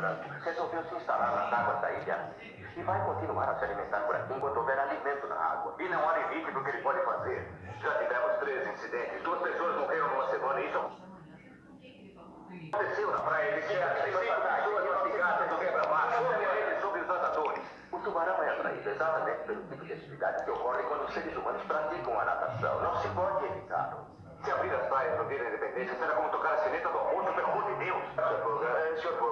branco resolveu se instalar nas águas da ilha e vai continuar a se alimentar por aqui enquanto houver alimento na água. E não há limite para o que ele pode fazer. Já tivemos três incidentes, duas pessoas morreram numa semana e isso aconteceu na praia de do nadadores. O tubarão é atraído exatamente pelo tipo de atividade que ocorre quando os seres humanos praticam a natação. Não se pode evitá-lo. Se abrir as praias no dia da independência, será como tocar a sineta do almoço, pelo amor de Deus. Sr. Bogan,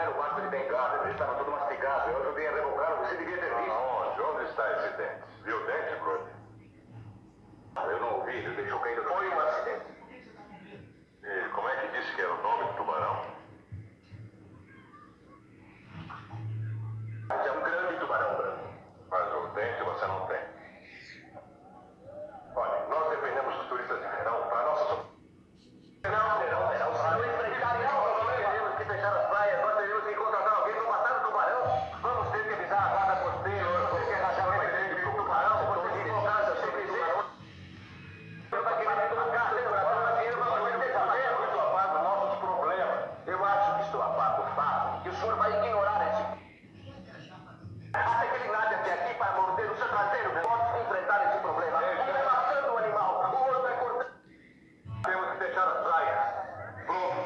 Era o barco de bengala, ele estava todo mastigado. Eu ajudei a revogar, você devia ter visto. Aonde? Onde está esse dente? Viu o dente, Brody? Eu não ouvi, ele deixou cair do abaco faz, e o senhor vai ignorar esse... Até que ele nada até aqui para morder o seu traseiro, pode enfrentar esse problema. Um é matando o animal, o outro é cortando... Temos que deixar as praias. Pronto.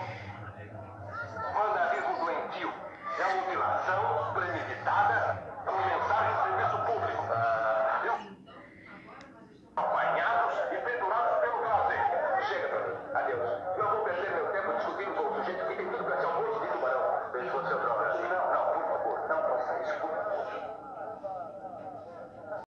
Vandalismo doentio. É uma mutilação premeditada com mensagem de serviço público. Ah. Eu... Apanhados e pendurados pelo traseiro. Chega, Adeus. Não